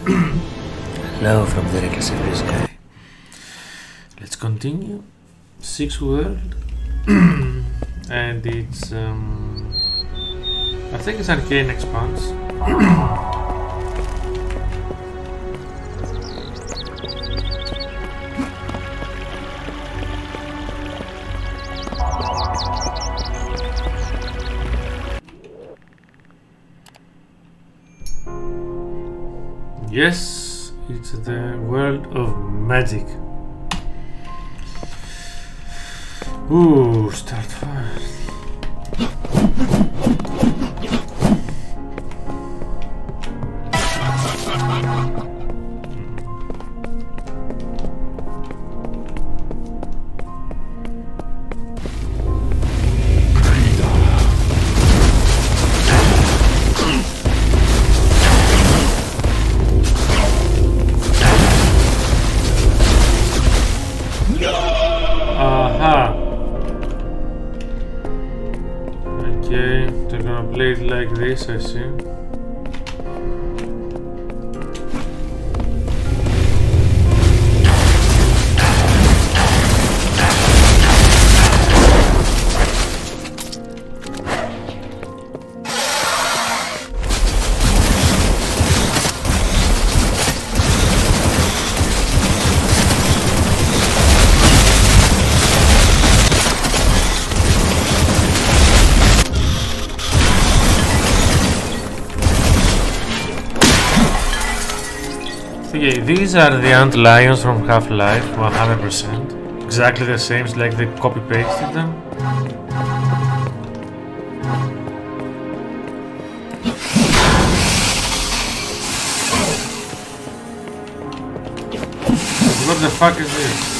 Hello from the reckless FPS Guy. Let's continue. Six world. and it's um I think it's arcane expanse. Yes, it's the world of magic. Ooh, start fast. Like I see. These are the ant lions from Half-Life, 100%. Exactly the same, it's like they copy-pasted them. What the fuck is this?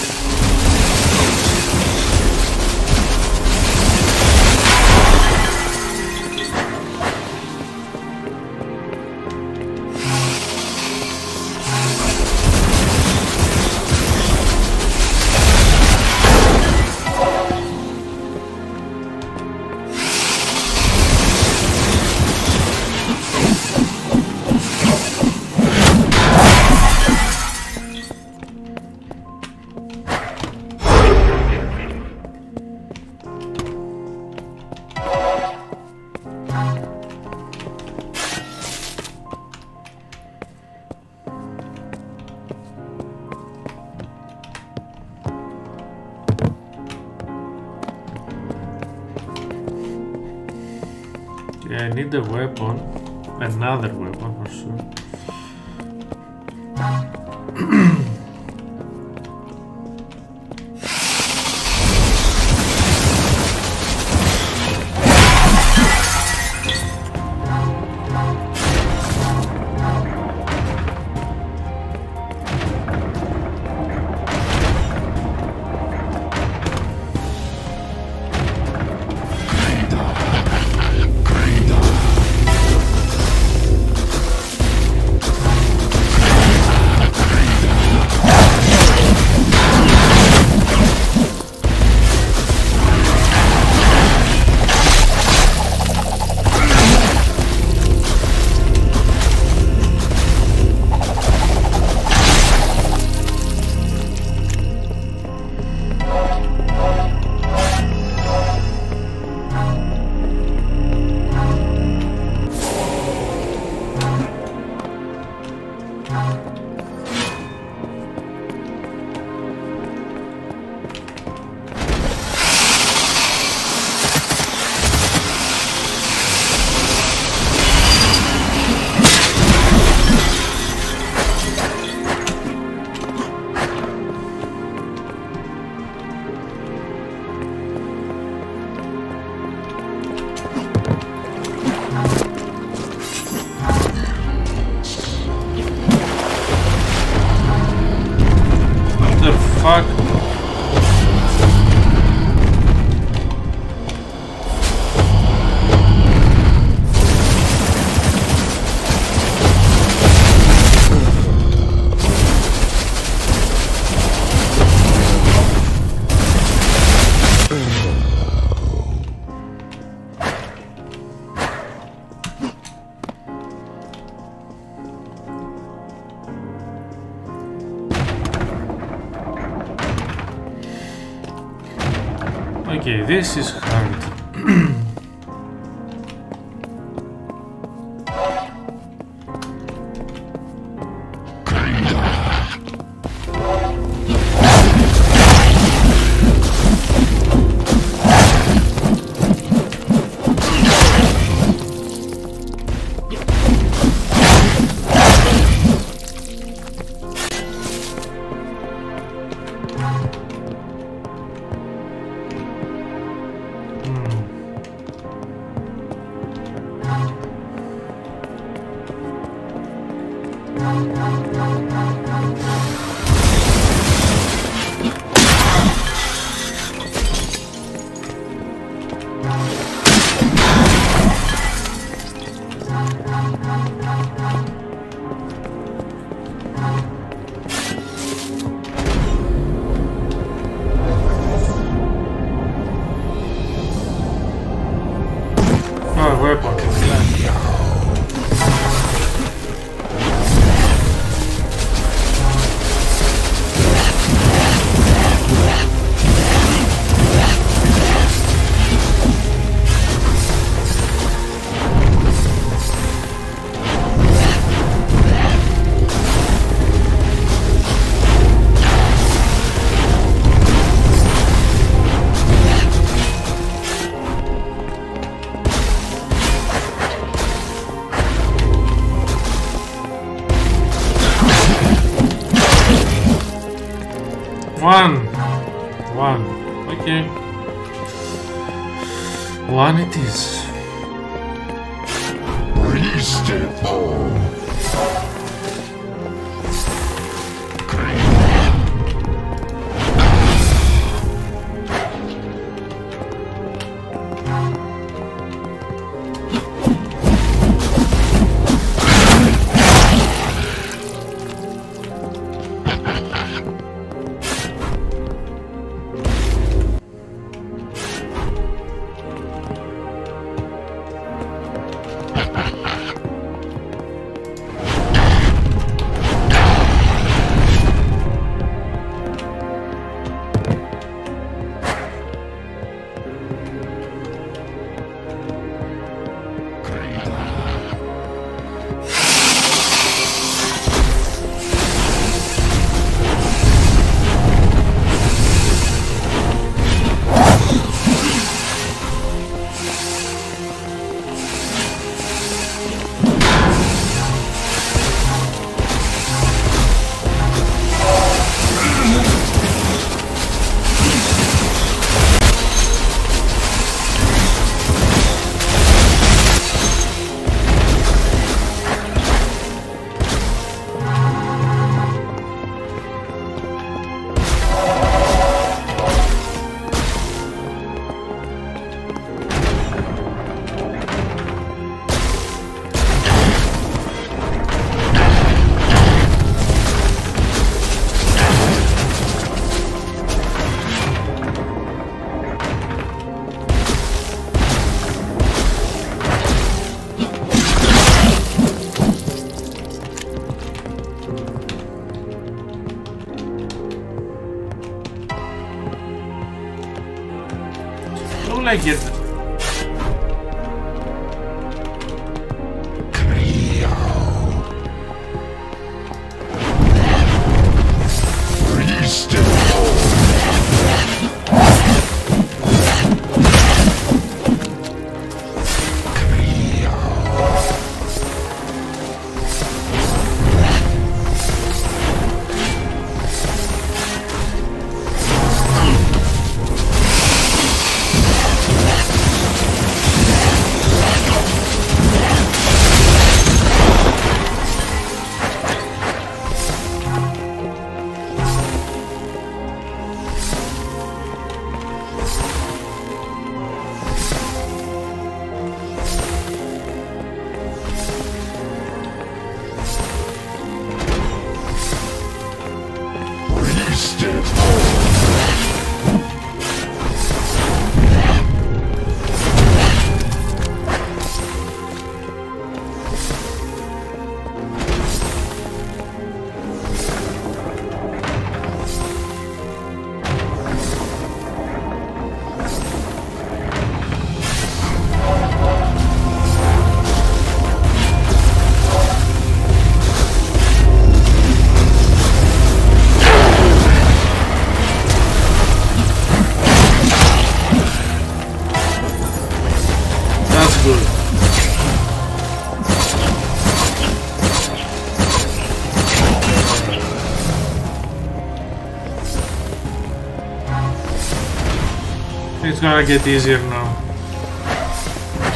Gonna get easier now.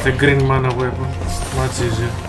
The green mana weapon. Much easier.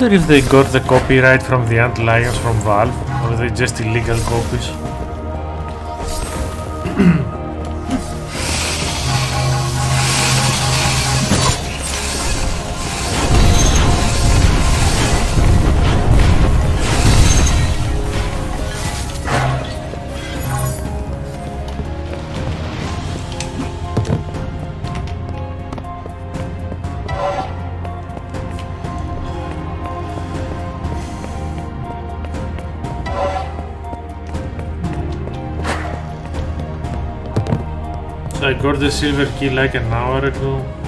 Wonder if they got the copyright from the Ant Lions from Valve, or they just illegal copies. The silver key like an hour ago.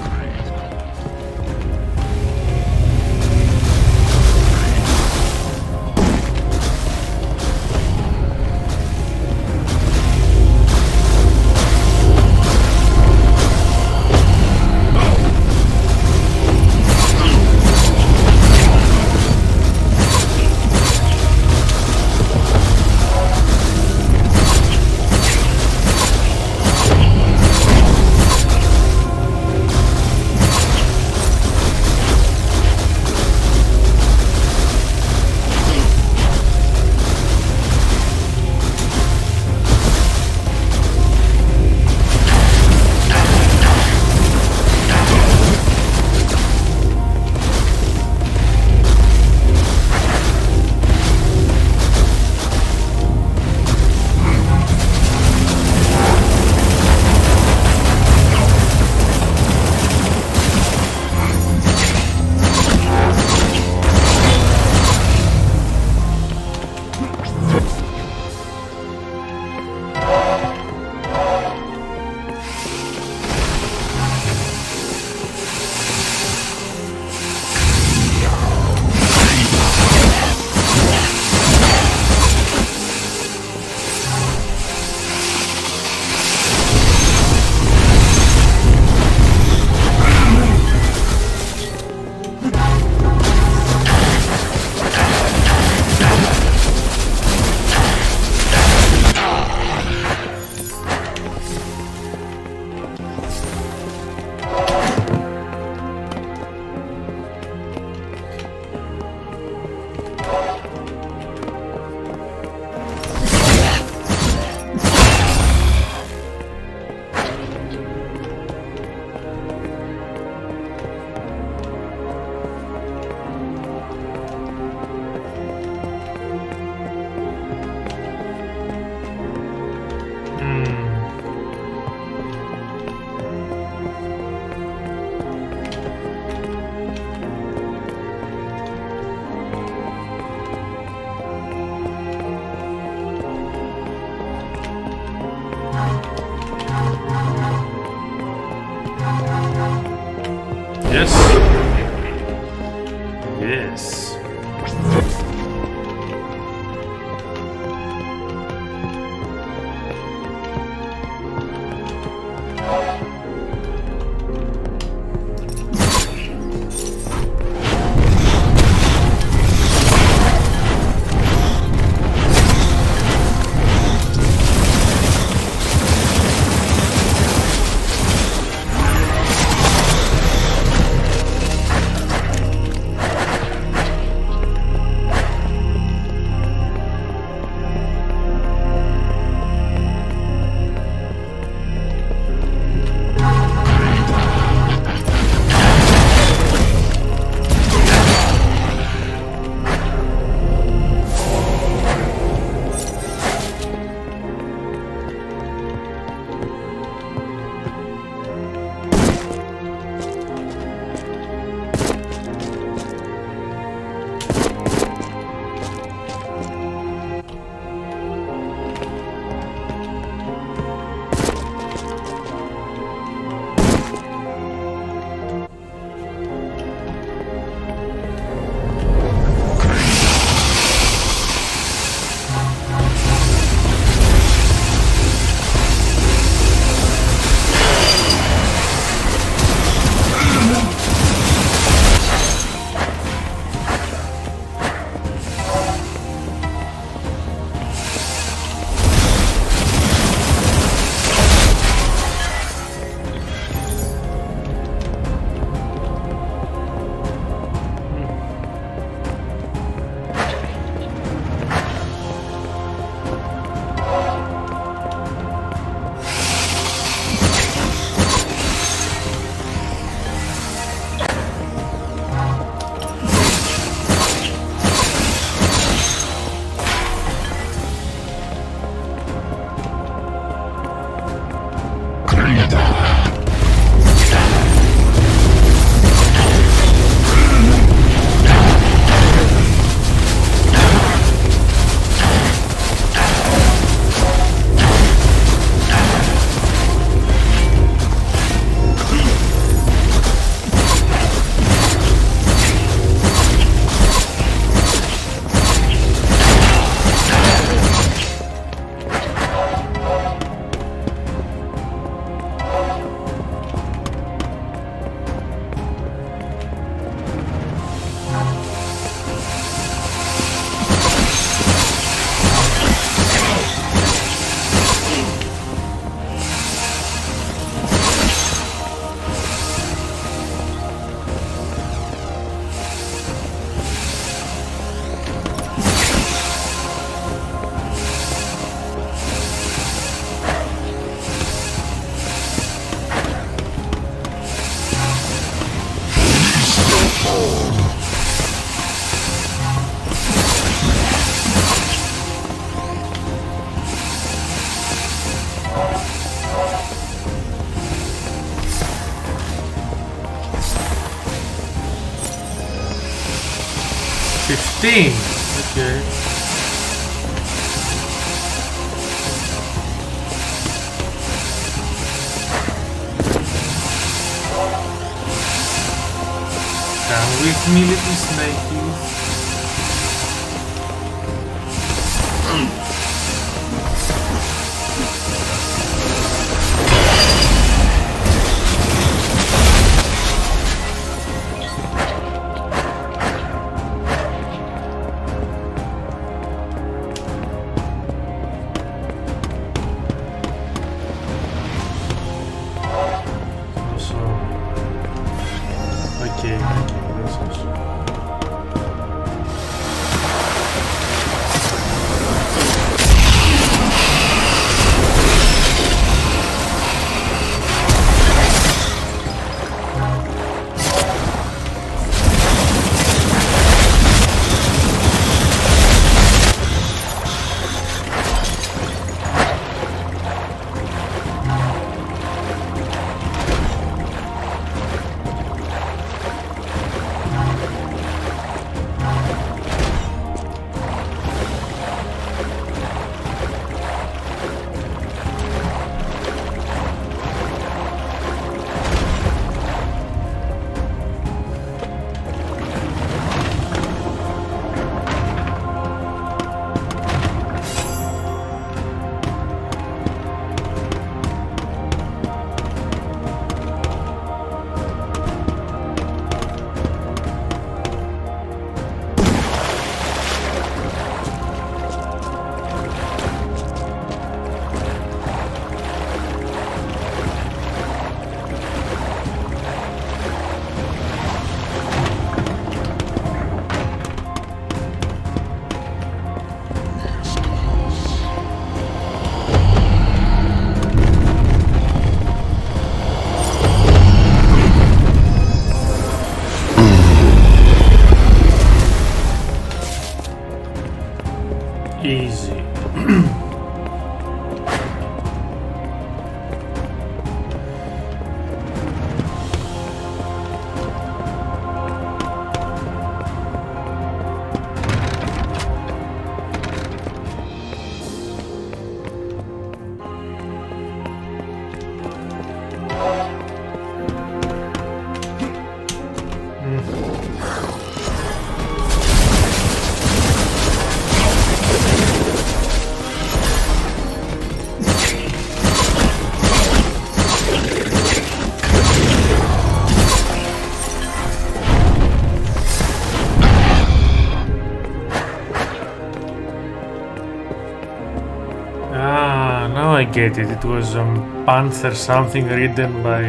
It. It was um, Panther something written by.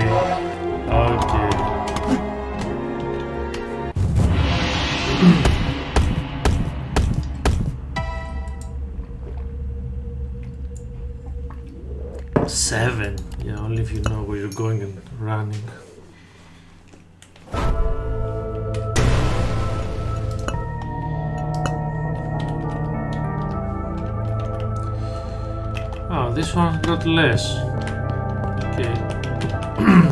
Okay. Seven. Yeah, only if you know where you're going and running. less. Okay.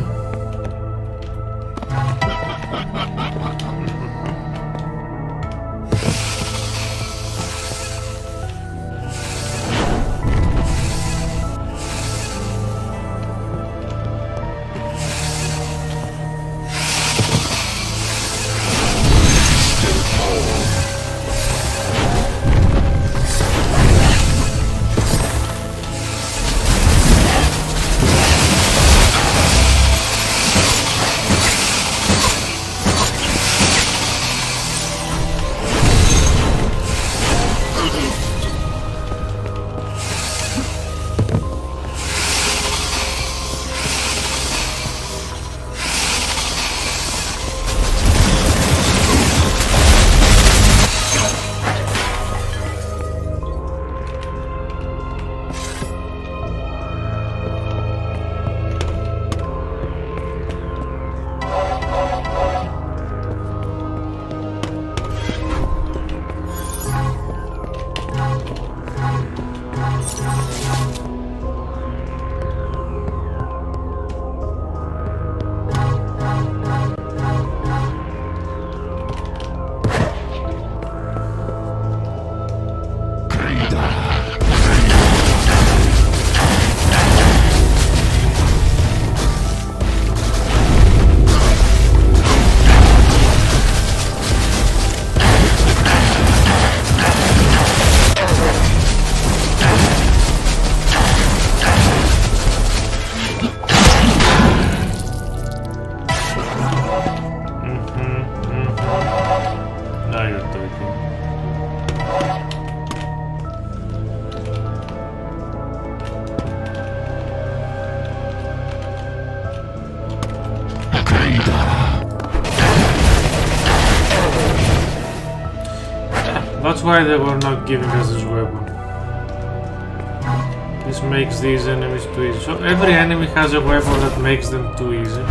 Why they were not giving us this weapon. This makes these enemies too easy. So every enemy has a weapon that makes them too easy.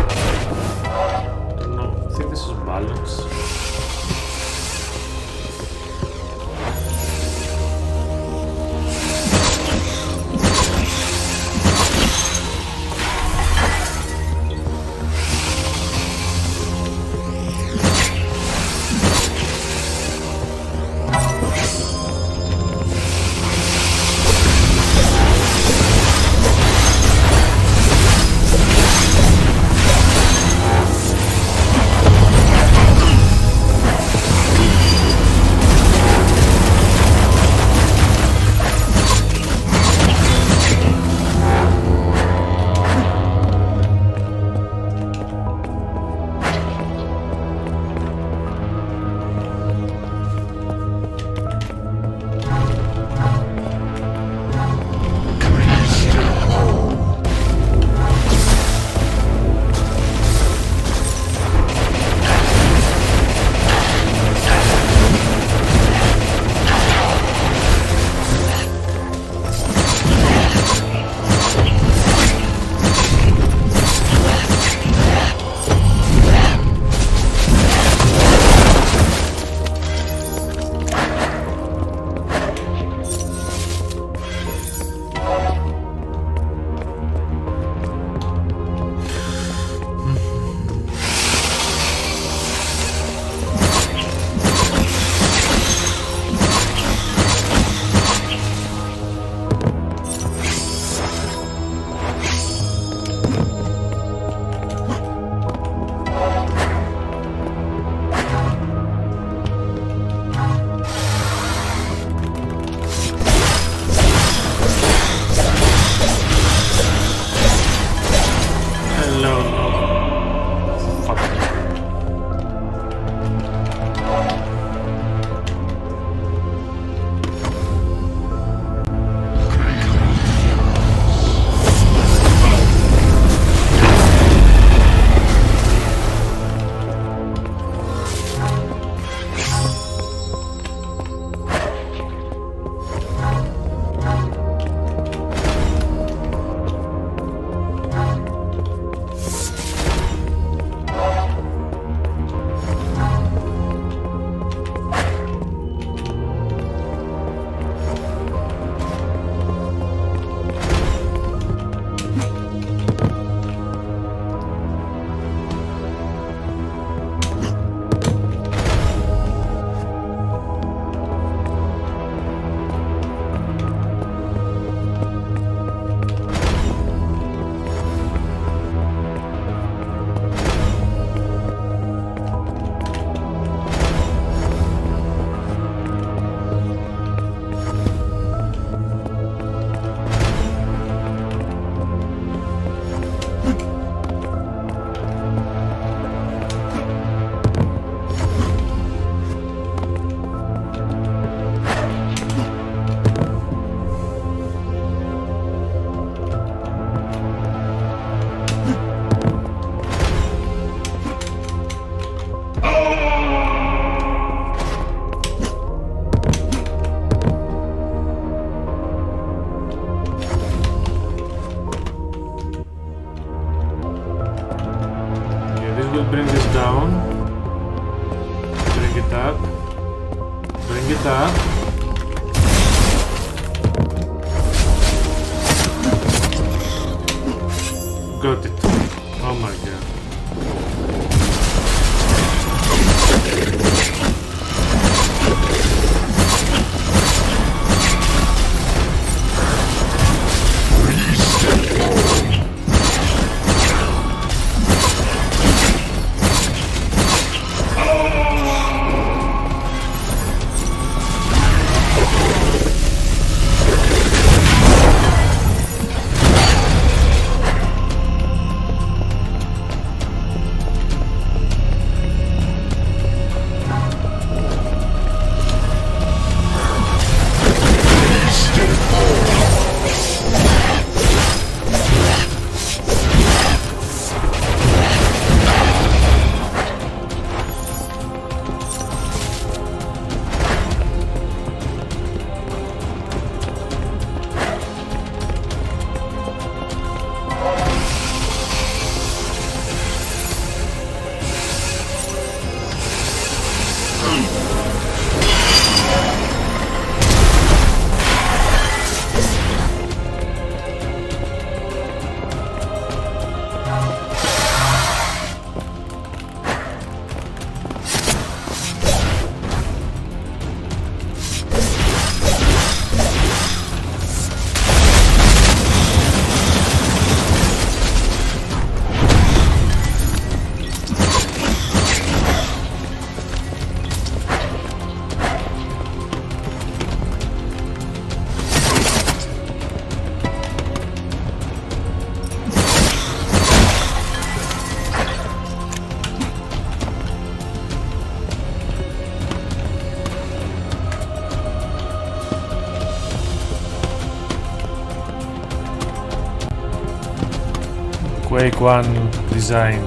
Quake 1 design.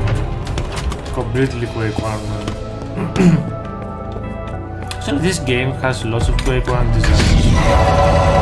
Completely Quake 1. so this game has lots of Quake 1 designs.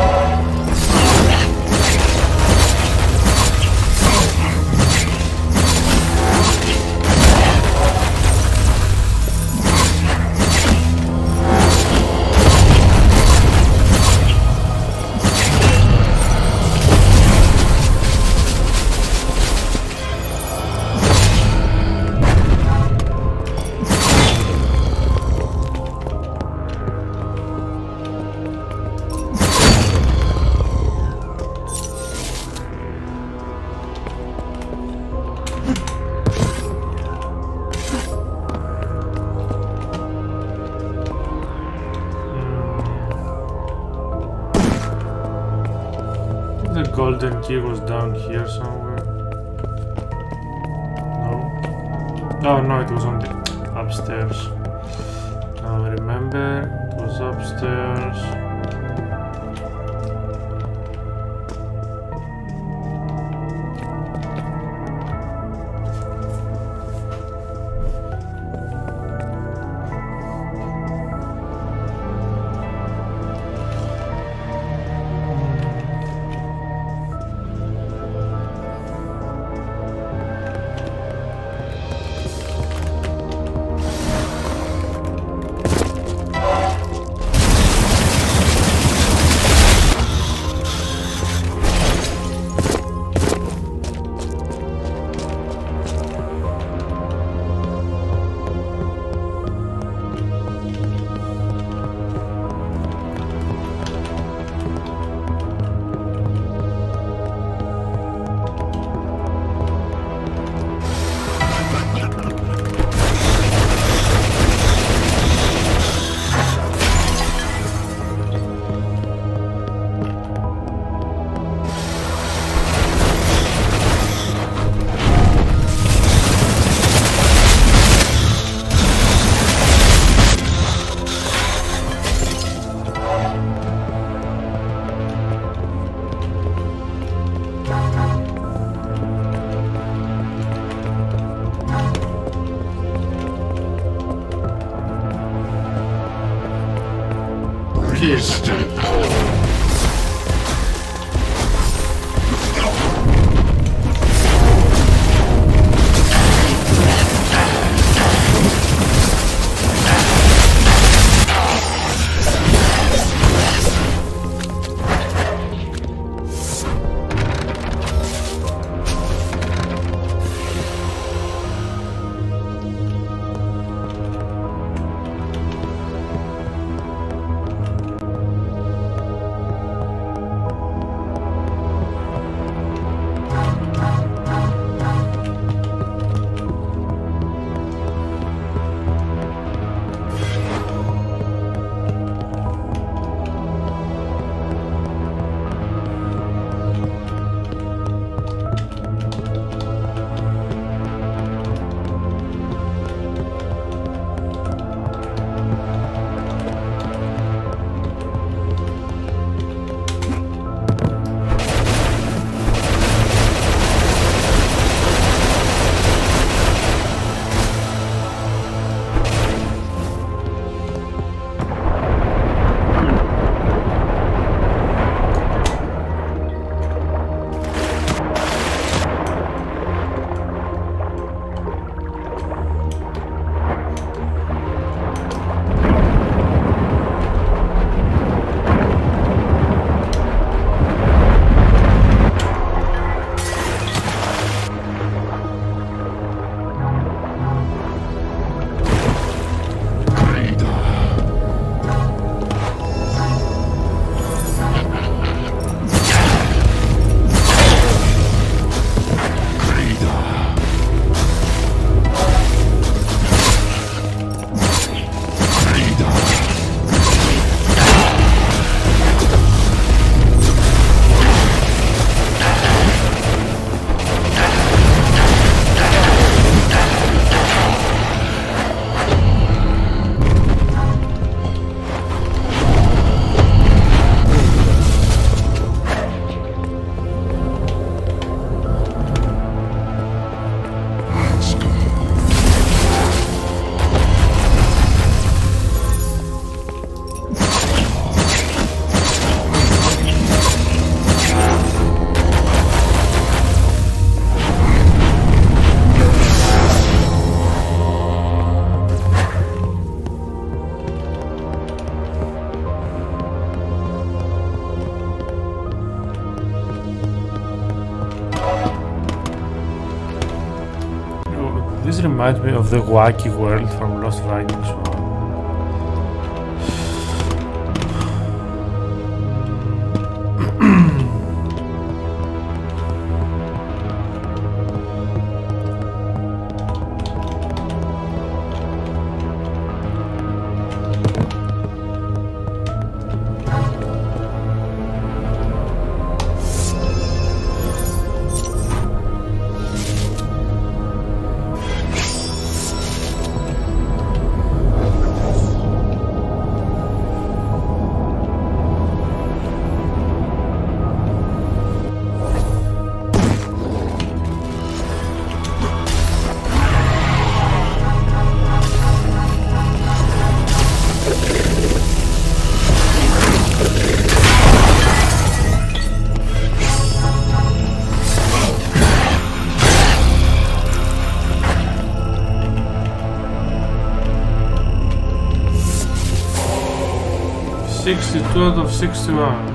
Was down here somewhere. No. Oh no, it was on reminds me of the wacky world from Lost Vikings third of 61.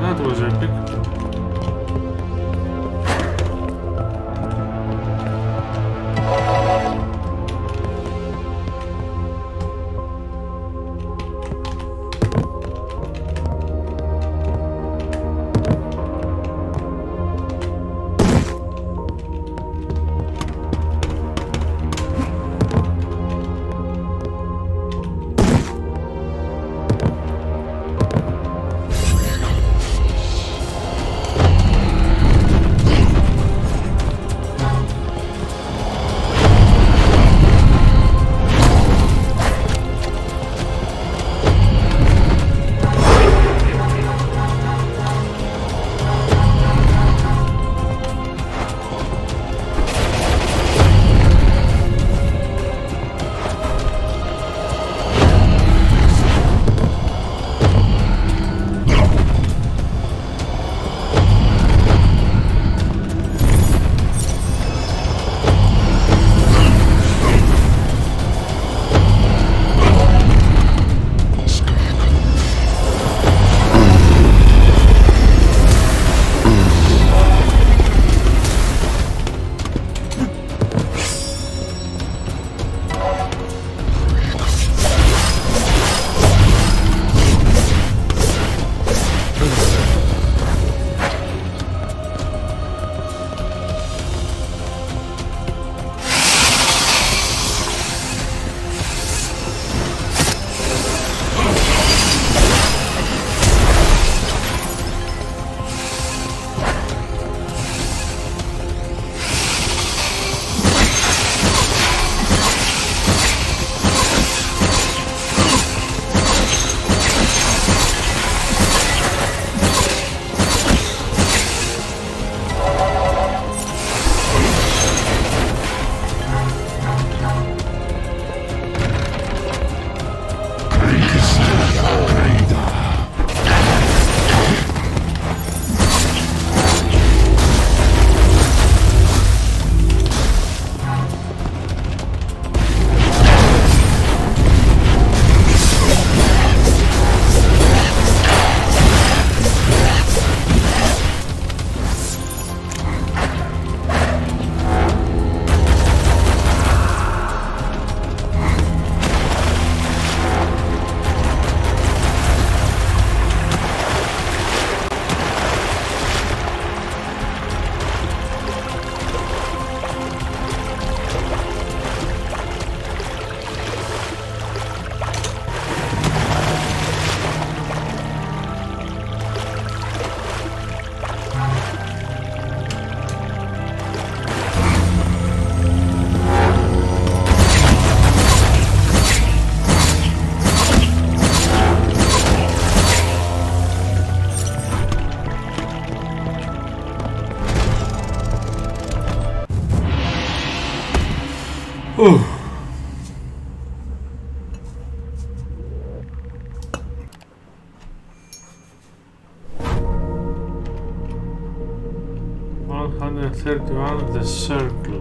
The circle.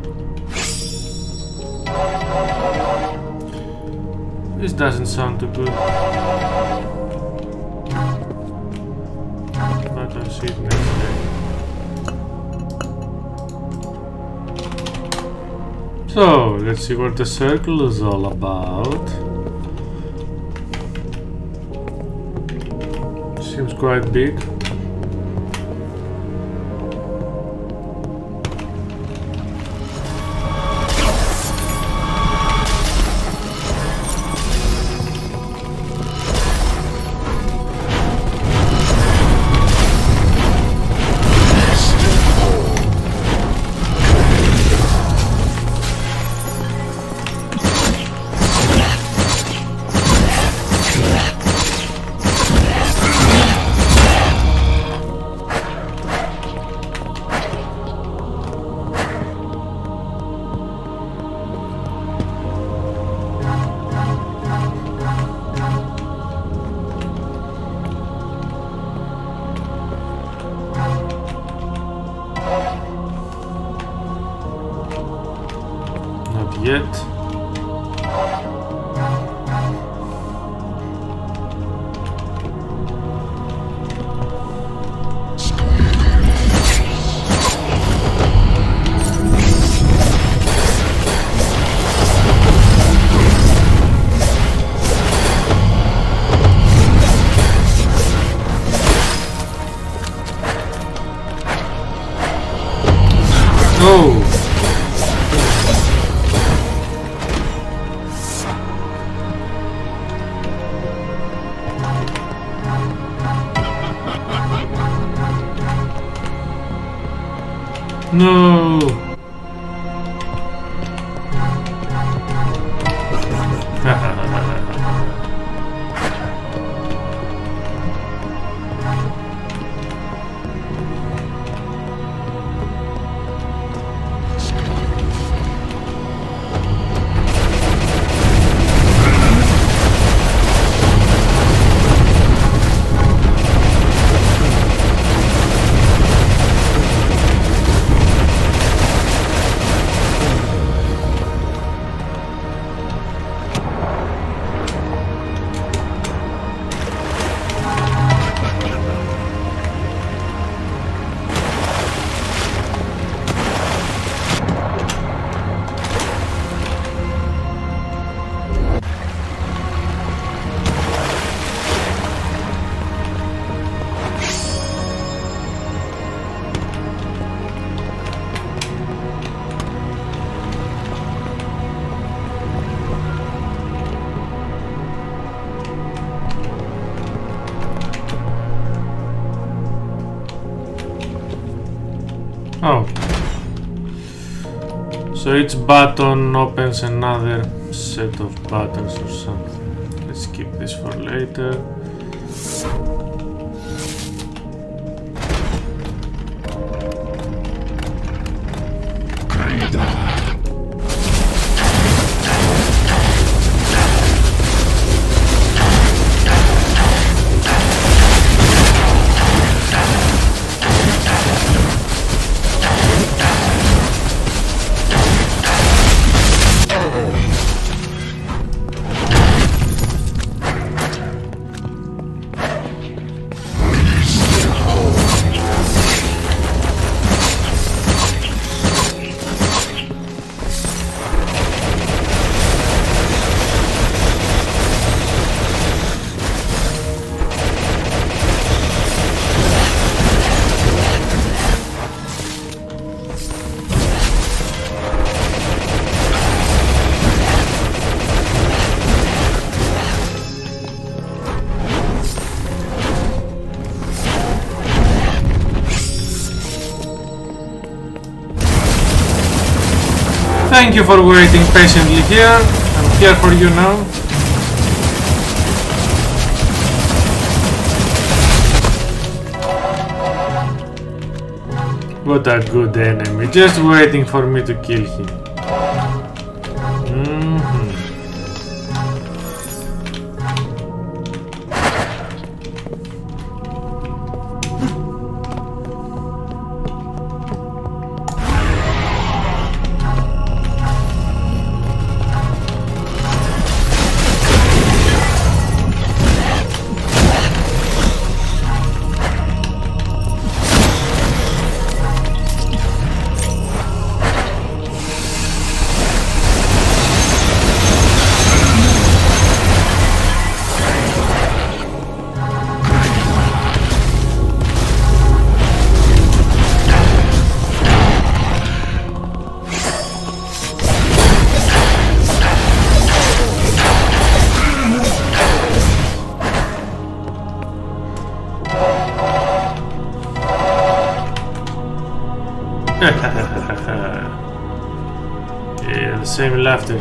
This doesn't sound too good. But I'll see it next day. So, let's see what the circle is all about. Seems quite big. Each button opens another set of buttons or something. Let's keep this for later. Thank you for waiting patiently here. I'm here for you now. What a good enemy, just waiting for me to kill him.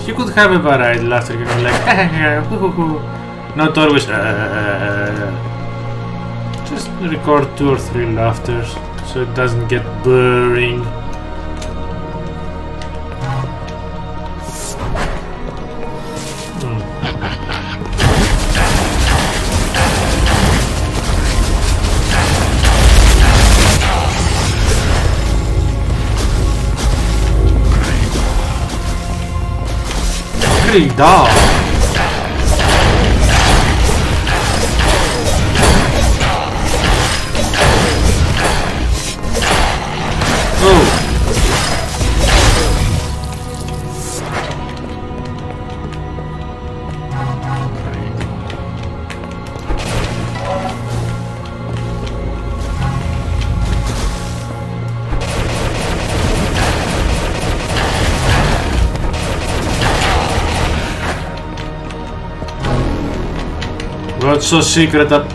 You could have a varied laughter, you know, like eh, not always. Uh, just record two or three laughters so it doesn't get boring. Oh! What's so secret up?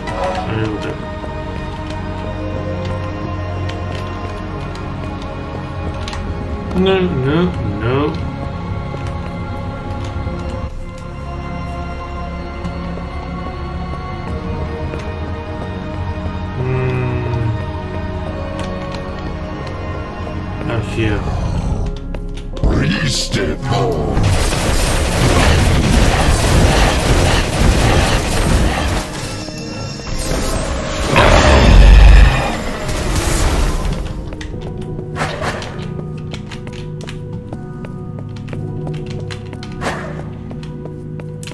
No, no, no.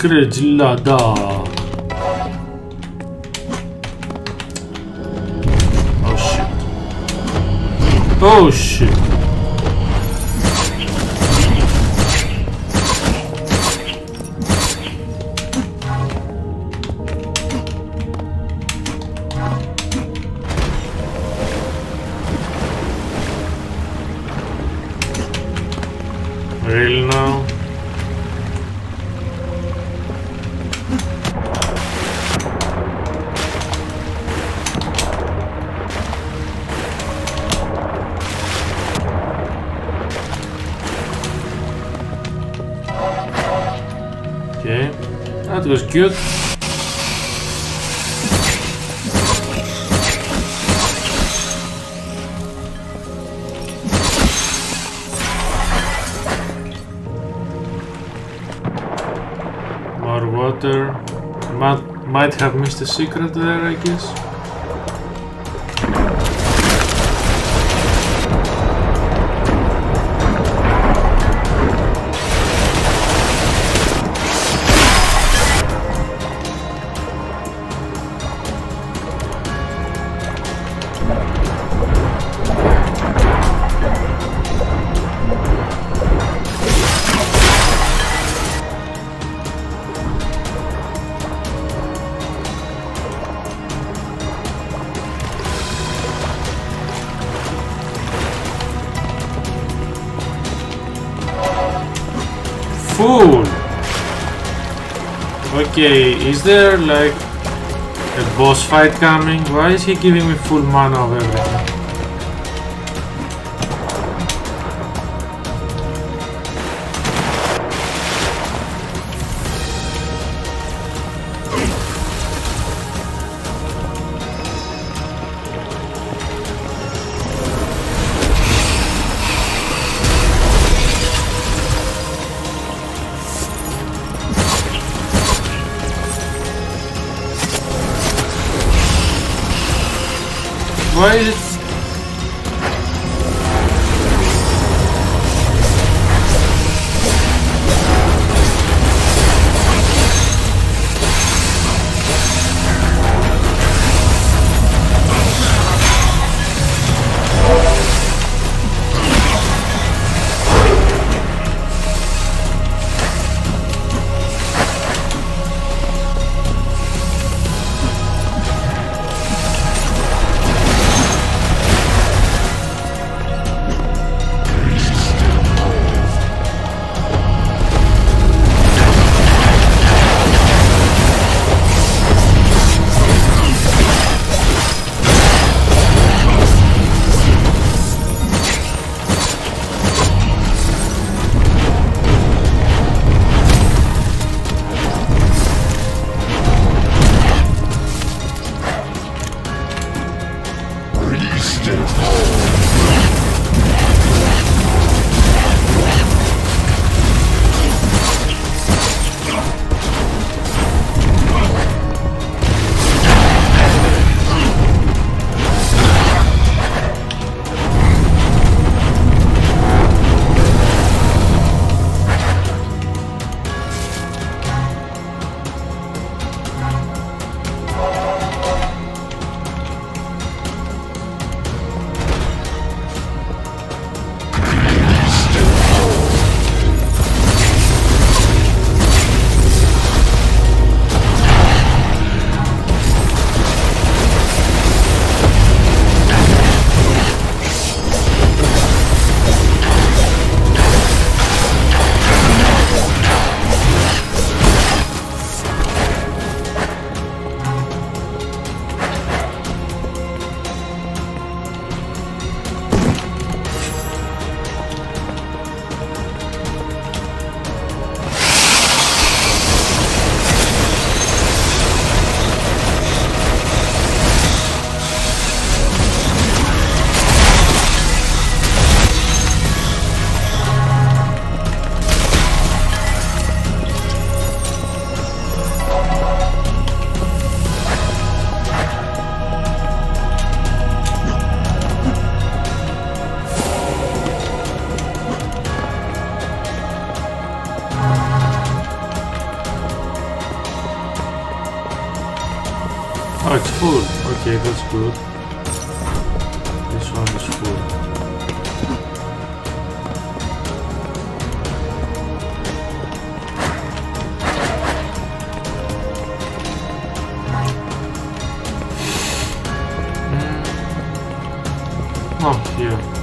그래 질라다 Oh shit Oh shit Good. More water. Might, might have missed a secret there, I guess. Okay, is there like a boss fight coming? Why is he giving me full mana of everything? Oh, here.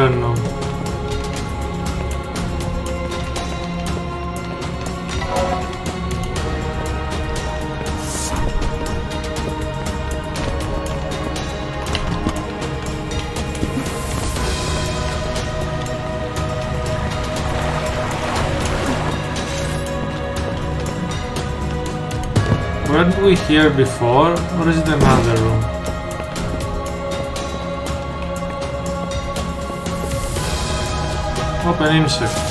Don't know. Weren't we here before, or is it another room? Open insect.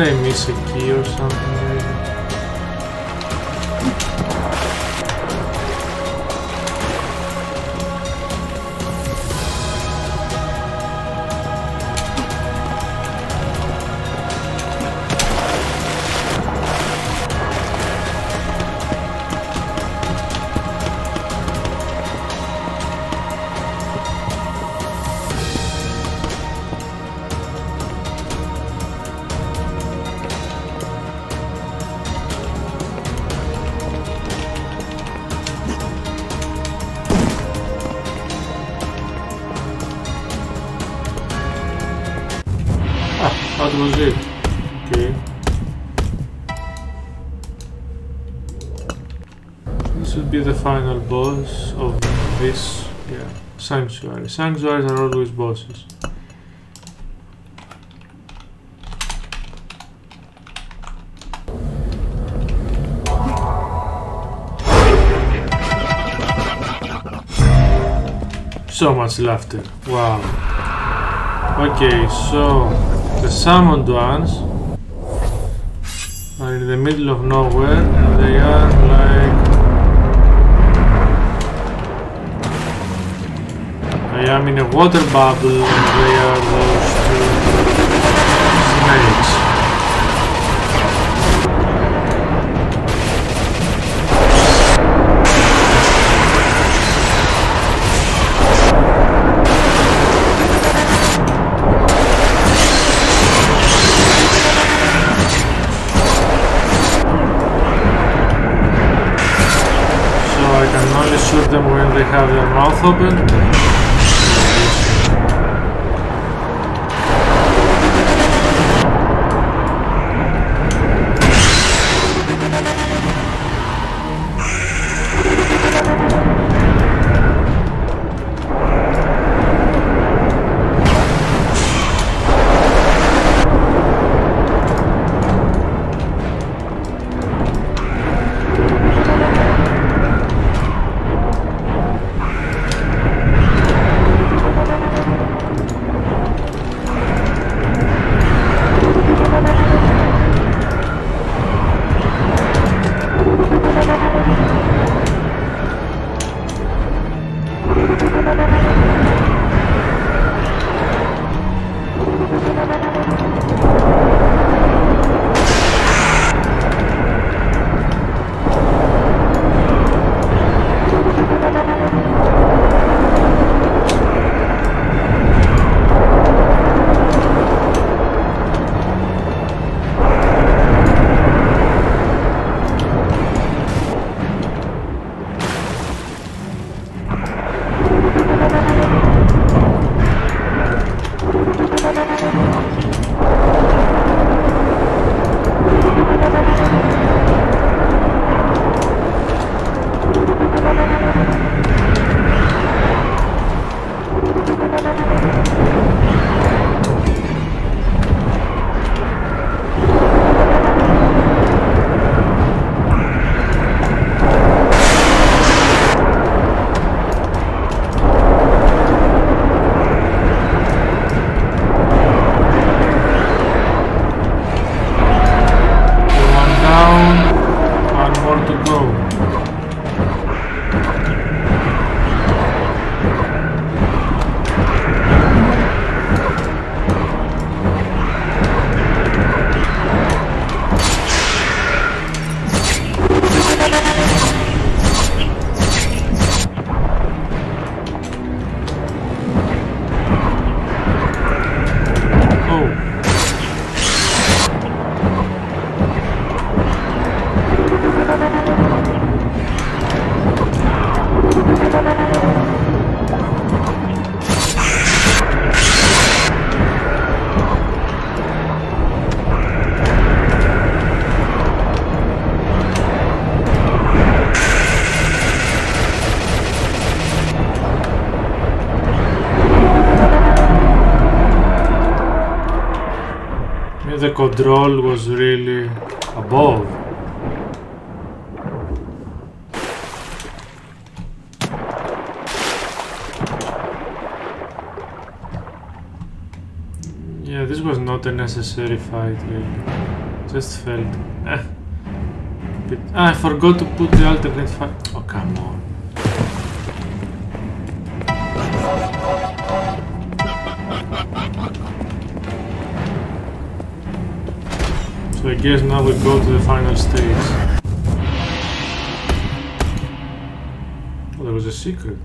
I miss a key or something? Sanctuary. Sanctuaries are always bosses. So much laughter. Wow. Okay, so the summoned ones are in the middle of nowhere and they are like I am in a water bubble and they are those two snakes. So I can only shoot them when they have their mouth open. The control was really above. Yeah, this was not a necessary fight really. Just felt eh. Ah, I forgot to put the alternate fight. Oh come on. Guess now we go to the final stage. Oh, there was a secret.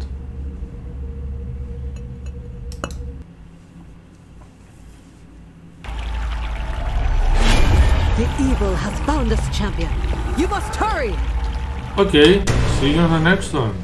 The evil has found us, champion. You must hurry! Okay, see you on the next one.